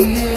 me.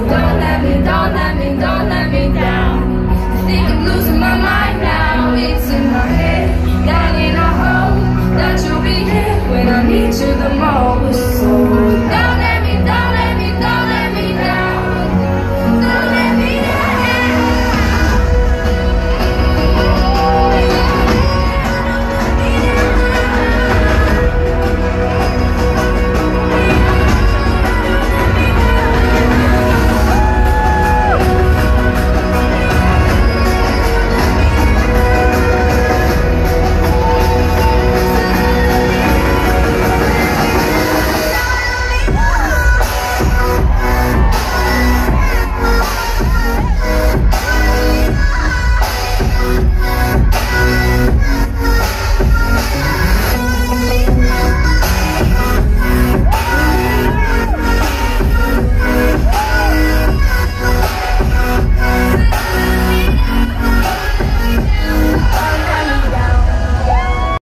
don't let me, don't let me, don't.